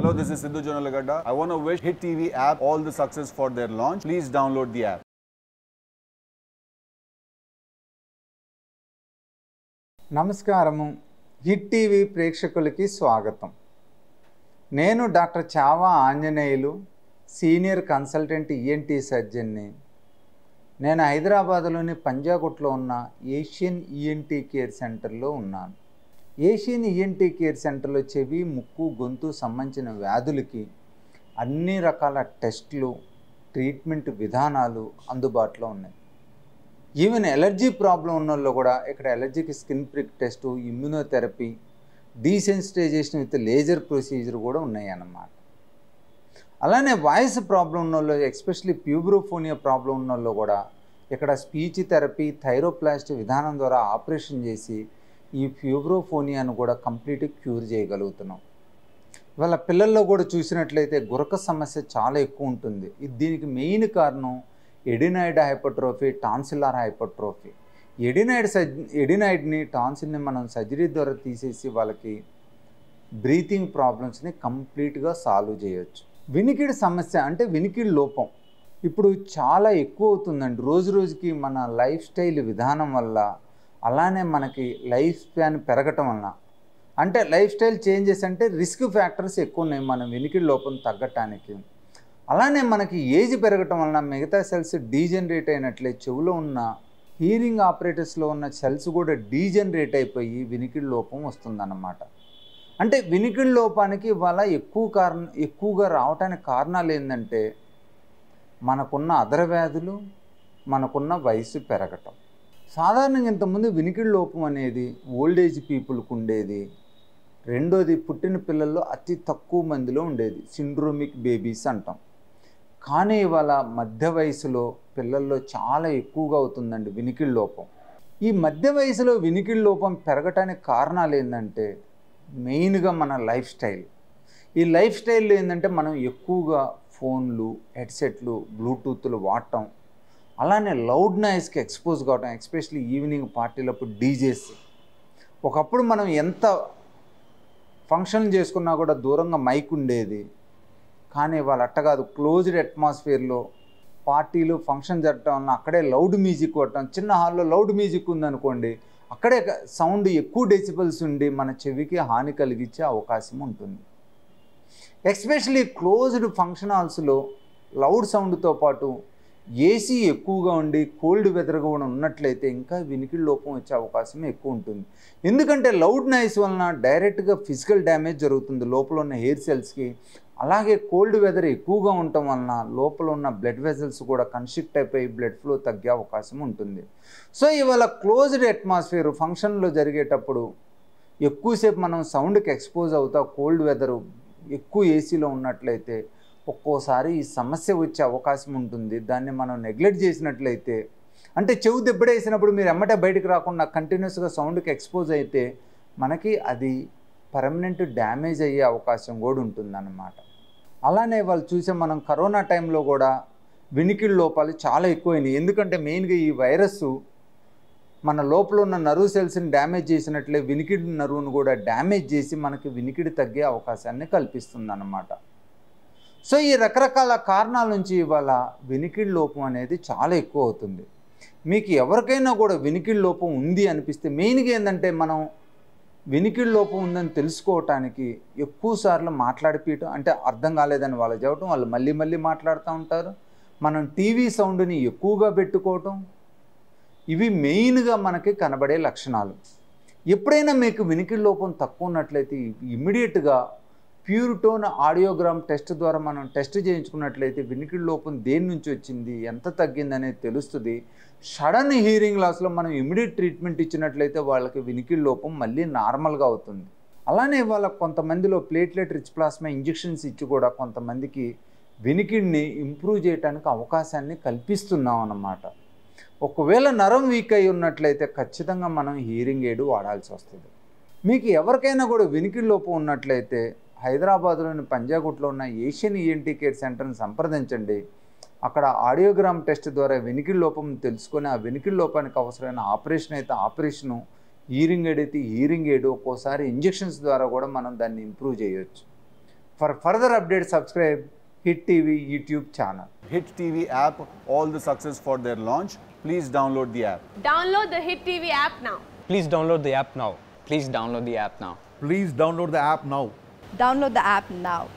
Hello this is Siddhu Jonnalagadda I want to wish hit TV app all the success for their launch please download the app నమస్కారము. Hit TV ప్రేక్షకులకి స్వాగతం. నేను doctor Chava Anjaneyulu senior consultant ENT సర్జన్ని. నేను హైదరాబాద్లోని పంజాగుట్లో ఉన్న Asian ENT care సెంటర్లో ఉన్నాను. Asian ENT care సెంటర్లో చెవి ముక్కు గొంతు సంబంధించిన వ్యాధులకి అన్ని రకాల టెస్టులు ట్రీట్మెంట్ విధానాలు అందుబాటులో ఉన్నాయి. ఈవెన్ ఎలర్జీ ప్రాబ్లం ఉన్న వాళ్ళు కూడా ఇక్కడ ఎలర్జీకి skin prick test immunotherapy desensitisation with laser procedure కూడా ఉన్నాయన్నమాట. అలానే వాయిస్ ప్రాబ్లం ఉన్న వాళ్ళు ఎస్పెషల్లీ ప్యూబ్రోఫోనియా ప్రాబ్లం ఉన్న వాళ్ళు కూడా ఇక్కడ స్పీచ్ థెరపీ థైరోప్లాస్ట్ విధానం ద్వారా ఆపరేషన్ చేసి ఈ ఫ్యూబ్రోఫోనియాను కూడా కంప్లీట్గా క్యూర్ చేయగలుగుతున్నాం. ఇవాళ పిల్లల్లో కూడా చూసినట్లయితే గురక సమస్య చాలా ఎక్కువ ఉంటుంది. ఇది దీనికి మెయిన్ కారణం adenoid hypertrophy tonsillar hypertrophy. Adenoid such ఎడినాయిడ్ని టాన్సిల్ని మనం సర్జరీ ద్వారా తీసేసి వాళ్ళకి బ్రీతింగ్ ప్రాబ్లమ్స్ని కంప్లీట్గా సాల్వ్ చేయొచ్చు. వినికిడి సమస్య అంటే వినికిడి లోపం. ఇప్పుడు చాలా ఎక్కువ అవుతుందండి. రోజు రోజుకి మన లైఫ్ స్టైల్ విధానం వల్ల అలానే మనకి లైఫ్ స్పాన్ పెరగటం వలన. అంటే లైఫ్ స్టైల్ చేంజెస్ అంటే రిస్క్ ఫ్యాక్టర్స్ ఎక్కువ ఉన్నాయి మనం వినికిడి లోపం తగ్గటానికి. అలానే మనకి ఏజ్ పెరగటం వలన మిగతా సెల్స్ డీజనరేట్ అయినట్లే చెవులో ఉన్న హీరింగ్ ఆపరేటర్స్లో ఉన్న సెల్స్ కూడా డీజనరేట్ అయిపోయి వినికిడి లోపం వస్తుందన్నమాట. అంటే వినికిడి లోపానికి ఇవాళ ఎక్కువ కారణం ఎక్కువగా రావటానికి కారణాలు ఏంటంటే మనకున్న అదర వ్యాధులు మనకున్న వయసు పెరగటం. సాధారణంగా ఇంతకుముందు వినికిడి లోపం అనేది ఓల్డేజ్ పీపుల్కి ఉండేది. రెండోది పుట్టిన పిల్లల్లో అతి తక్కువ మందిలో ఉండేది. సిండ్రోమిక్ బేబీస్ అంటాం. కానీ ఇవాళ మధ్య వయసులో పిల్లల్లో చాలా ఎక్కువగా అవుతుందండి వినికిడి లోపం. ఈ మధ్య వయసులో వినికిడి లోపం పెరగటానికి కారణాలు ఏంటంటే మెయిన్గా మన లైఫ్ స్టైల్. ఈ లైఫ్ స్టైల్లో ఏంటంటే మనం ఎక్కువగా ఫోన్లు హెడ్సెట్లు బ్లూటూత్లు వాడటం అలానే లౌడ్ నాయిస్కి ఎక్స్పోజ్ కావటం ఎస్పెషలీ ఈవినింగ్ పార్టీలప్పుడు డీజేస్ ఒకప్పుడు మనం ఎంత ఫంక్షన్ చేసుకున్నా కూడా దూరంగా మైక్ ఉండేది. కానీ వాళ్ళు అట్ట కాదు క్లోజ్డ్ అట్మాస్ఫియర్లో పార్టీలు ఫంక్షన్ జరగటం వల్ల అక్కడే లౌడ్ మ్యూజిక్ కొట్టడం చిన్న హాల్లో లౌడ్ మ్యూజిక్ ఉందనుకోండి అక్కడే సౌండ్ ఎక్కువ డెసిబల్స్ ఉండి మన చెవికి హాని కలిగించే అవకాశం ఉంటుంది. ఎస్పెషలీ క్లోజ్డ్ ఫంక్షన్ హాల్స్లో లౌడ్ సౌండ్తో పాటు ఏసీ ఎక్కువగా ఉండి కోల్డ్ వెదర్ కూడా ఉన్నట్లయితే ఇంకా వినికిడి లోపం వచ్చే అవకాశం ఎక్కువ ఉంటుంది. ఎందుకంటే లౌడ్ నాయిస్ వలన డైరెక్ట్గా ఫిజికల్ డ్యామేజ్ జరుగుతుంది లోపల ఉన్న హెయిర్ సెల్స్కి అలాగే కోల్డ్ వెదర్ ఎక్కువగా ఉండటం వలన లోపల ఉన్న బ్లడ్ వెజల్స్ కూడా కన్స్ట్రిక్ట్ అయిపోయి బ్లడ్ ఫ్లో తగ్గే అవకాశం ఉంటుంది. సో ఇవాళ క్లోజ్డ్ అట్మాస్ఫియర్ ఫంక్షన్లో జరిగేటప్పుడు ఎక్కువసేపు మనం సౌండ్కి ఎక్స్పోజ్ అవుతా కోల్డ్ వెదరు ఎక్కువ ఏసీలో ఉన్నట్లయితే ఒక్కోసారి ఈ సమస్య వచ్చే అవకాశం ఉంటుంది. దాన్ని మనం నెగ్లెక్ట్ చేసినట్లయితే అంటే చెవు దెబ్బడేసినప్పుడు మీరు ఎమ్మటే బయటకు రాకుండా కంటిన్యూస్గా సౌండ్కి ఎక్స్పోజ్ అయితే మనకి అది పర్మనెంట్ డ్యామేజ్ అయ్యే అవకాశం కూడా ఉంటుందన్నమాట. అలానే వాళ్ళు చూసే మనం కరోనా టైంలో కూడా వినికిడి లోపాలు చాలా ఎక్కువైనాయి. ఎందుకంటే మెయిన్గా ఈ వైరస్ మన లోపల ఉన్న నర్వ్ సెల్స్ని డ్యామేజ్ చేసినట్లే వినికిడి నరువును కూడా డ్యామేజ్ చేసి మనకి వినికిడి తగ్గే అవకాశాన్ని కల్పిస్తుంది అన్నమాట సో ఈ రకరకాల కారణాల నుంచి ఇవాళ వినికిడి లోపం అనేది చాలా ఎక్కువ అవుతుంది. మీకు ఎవరికైనా కూడా వినికిడి లోపం ఉంది అనిపిస్తే మెయిన్గా ఏంటంటే మనం వినికిడి లోపం ఉందని తెలుసుకోవటానికి ఎక్కువ సార్లు మాట్లాడిపీయటం అంటే అర్థం కాలేదని వాళ్ళు చెప్పడం వాళ్ళు మళ్ళీ మళ్ళీ మాట్లాడుతూ ఉంటారు. మనం టీవీ సౌండ్ని ఎక్కువగా పెట్టుకోవటం ఇవి మెయిన్గా మనకి కనబడే లక్షణాలు. ఎప్పుడైనా మీకు వినికిడి లోపం తక్కువ ఉన్నట్లయితే ఇమ్మీడియట్గా ప్యూరిటోన్ ఆడియోగ్రామ్ టెస్ట్ ద్వారా మనం టెస్ట్ చేయించుకున్నట్లయితే వినికిడి లోపం దేని నుంచి వచ్చింది ఎంత తగ్గింది అనేది తెలుస్తుంది. సడన్ హీరింగ్ లాస్లో మనం ఇమీడియట్ ట్రీట్మెంట్ ఇచ్చినట్లయితే వాళ్ళకి వినికిడి లోపం మళ్ళీ నార్మల్గా అవుతుంది. అలానే వాళ్ళ కొంతమందిలో ప్లేట్లెట్ రిచ్ ప్లాస్మా ఇంజెక్షన్స్ ఇచ్చి కూడా కొంతమందికి వినికిడిని ఇంప్రూవ్ చేయడానికి అవకాశాన్ని కల్పిస్తున్నాం అన్నమాట. ఒకవేళ నరం వీక్ అయి ఉన్నట్లయితే ఖచ్చితంగా మనం హీరింగ్ ఎయిడ్ వాడాల్సి వస్తుంది. మీకు ఎవరికైనా కూడా వినికిడి లోపం ఉన్నట్లయితే హైదరాబాద్లోని పంజాగుట్లో ఉన్న ఏషియన్ ఈఎన్టీ కేర్ సెంటర్ని సంప్రదించండి అక్కడ ఆడియోగ్రామ్ టెస్ట్ ద్వారా వినికిడి లోపం తెలుసుకొని ఆ వినికిడి లోపానికి అవసరమైన ఆపరేషన్ అయితే ఆపరేషను హీరింగ్ ఎయిడ్ అయితే హీరింగ్ ఎయిడ్ ఒక్కోసారి ఇంజెక్షన్స్ ద్వారా కూడా మనం దాన్ని ఇంప్రూవ్ చేయొచ్చు for further update subscribe hit TV YouTube channel Hit TV app, all the success for their launch. Please download the app. Download the Hit TV app now. Please download the app now. Please download the app now. Please download the app now. Download the app now.